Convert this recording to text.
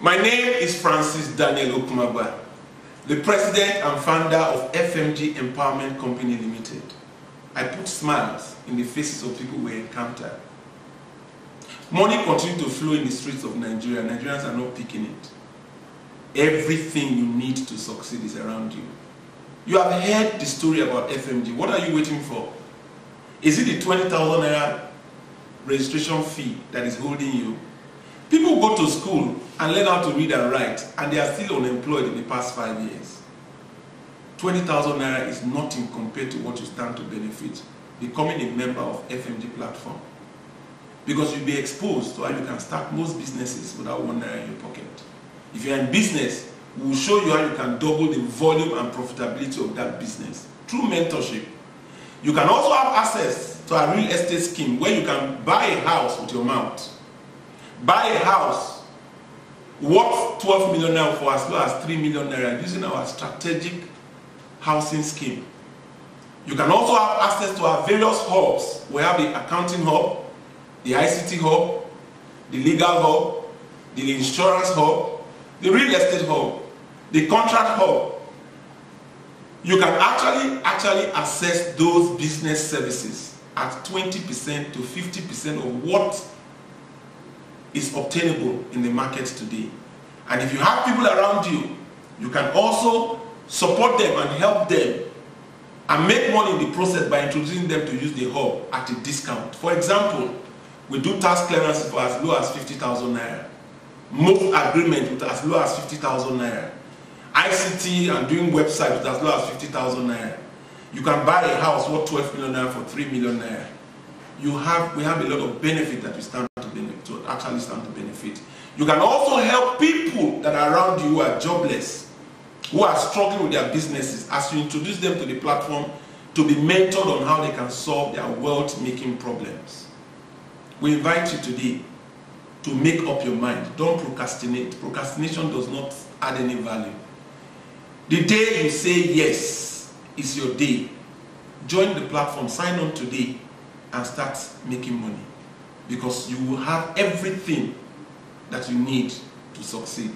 My name is Francis Daniel Okumagba, the president and founder of FMG Empowerment Company Limited. I put smiles in the faces of people we encounter. Money continues to flow in the streets of Nigeria. Nigerians are not picking it. Everything you need to succeed is around you. You have heard the story about FMG. What are you waiting for? Is it the 20,000 naira registration fee that is holding you? People go to school and learn how to read and write, and they are still unemployed in the past five years. 20,000 naira is nothing compared to what you stand to benefit becoming a member of FMG platform. Because you'll be exposed to how you can start most businesses without one naira in your pocket. If you're in business, we will show you how you can double the volume and profitability of that business through mentorship. You can also have access to a real estate scheme where you can buy a house with your mouth. Buy a house worth 12 million naira for as low as 3 million naira using our strategic housing scheme. You can also have access to our various hubs. We have the accounting hub, the ICT hub, the legal hub, the insurance hub, the real estate hub, the contract hub. You can actually actually access those business services at 20% to 50% of what is obtainable in the market today. And if you have people around you, you can also support them and help them and make money in the process by introducing them to use the hub at a discount. For example, we do tax clearance for as low as 50,000 naira. Most agreement with as low as 50,000 naira. ICT and doing website with as low as 50,000 naira. You can buy a house worth 12 million naira for 3 million naira. You have, we have a lot of benefit that we stand actually stand to benefit. You can also help people that are around you who are jobless, who are struggling with their businesses, as you introduce them to the platform to be mentored on how they can solve their wealth-making problems. We invite you today to make up your mind. Don't procrastinate. Procrastination does not add any value. The day you say yes is your day. Join the platform, sign on today, and start making money because you will have everything that you need to succeed.